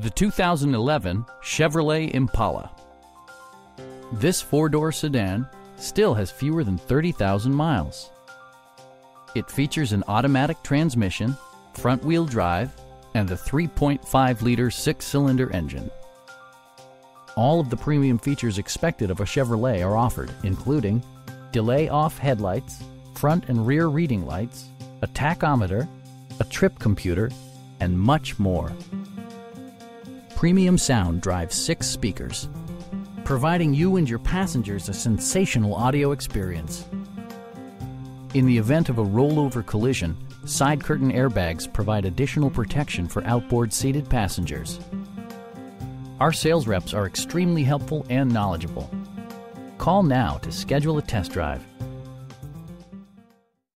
The 2011 Chevrolet Impala. This four-door sedan still has fewer than 30,000 miles. It features an automatic transmission, front-wheel drive, and the 3.5-liter six-cylinder engine. All of the premium features expected of a Chevrolet are offered, including delay-off headlights, front and rear reading lights, a tachometer, a trip computer, and much more. Premium sound drives six speakers, providing you and your passengers a sensational audio experience. In the event of a rollover collision, side curtain airbags provide additional protection for outboard seated passengers. Our sales reps are extremely helpful and knowledgeable. Call now to schedule a test drive.